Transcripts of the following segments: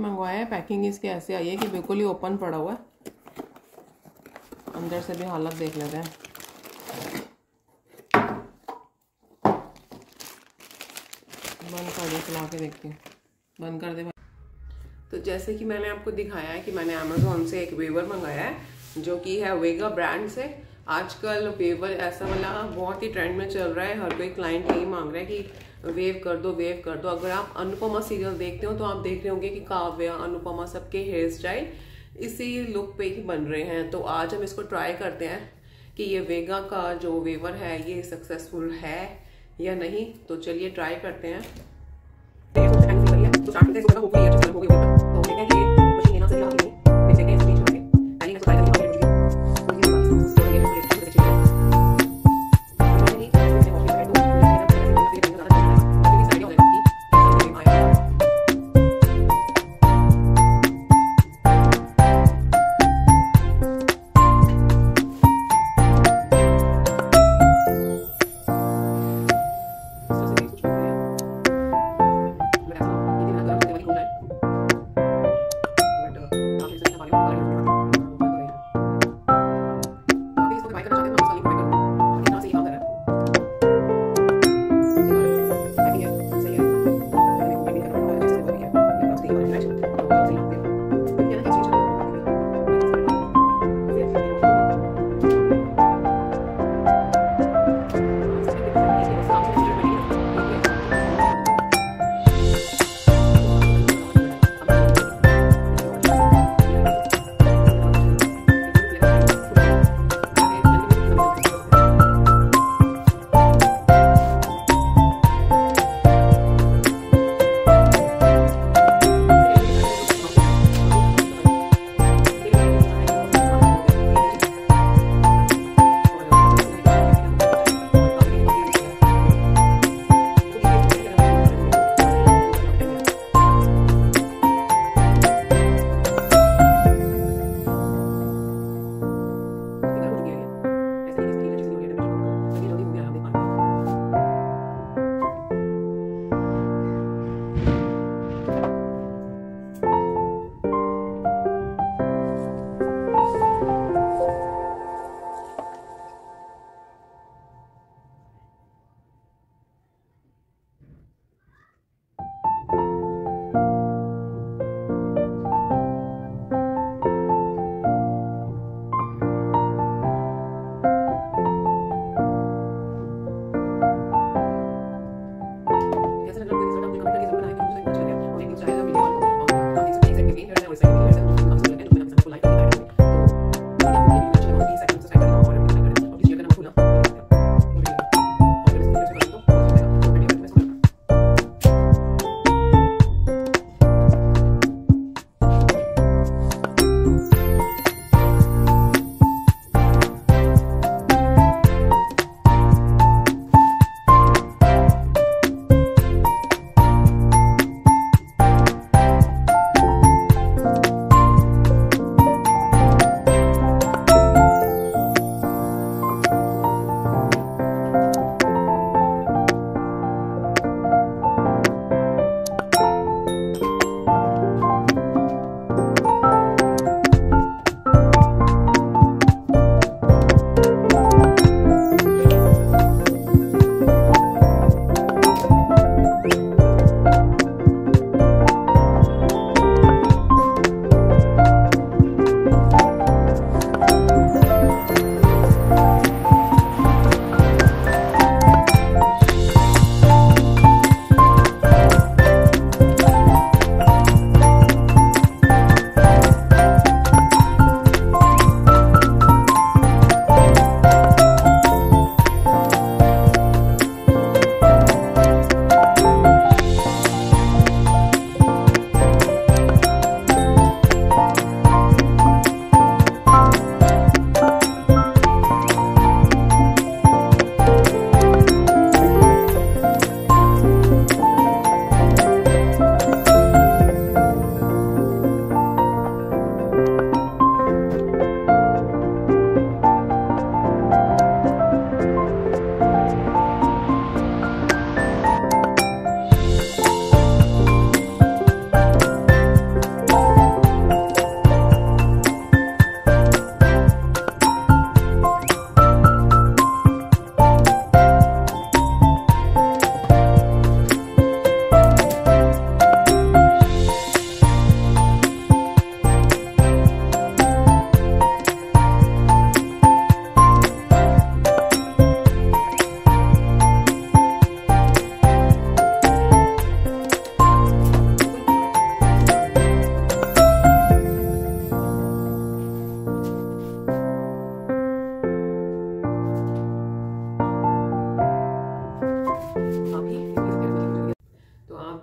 मंगवाया है पैकिंग इसके ऐसे आई है कि बिल्कुल ही ओपन पड़ा हुआ है। अंदर से भी हालत देख लेते हैं। बंद कर दे, चला के देखते हैं बंद कर दे। तो जैसे कि मैंने आपको दिखाया है कि मैंने अमेजोन से एक वेवर मंगाया है, जो कि है वेगा ब्रांड से। आजकल वेवर, ऐसा वाला बहुत ही ट्रेंड में चल रहा है। हर कोई क्लाइंट यही मांग रहा है कि वेव कर दो वेव कर दो। अगर आप अनुपमा सीरियल देखते हो तो आप देख रहे होंगे कि काव्य, अनुपमा सबके हेयर स्टाइल इसी लुक पे ही बन रहे हैं। तो आज हम इसको ट्राई करते हैं कि ये वेगा का जो वेवर है, ये सक्सेसफुल है या नहीं। तो चलिए ट्राई करते हैं।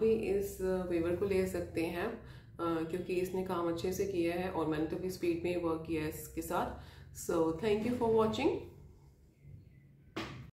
भी इस वेवर को ले सकते हैं क्योंकि इसने काम अच्छे से किया है और मैंने तो भी स्पीड में वर्क किया है इसके साथ। So thank you for watching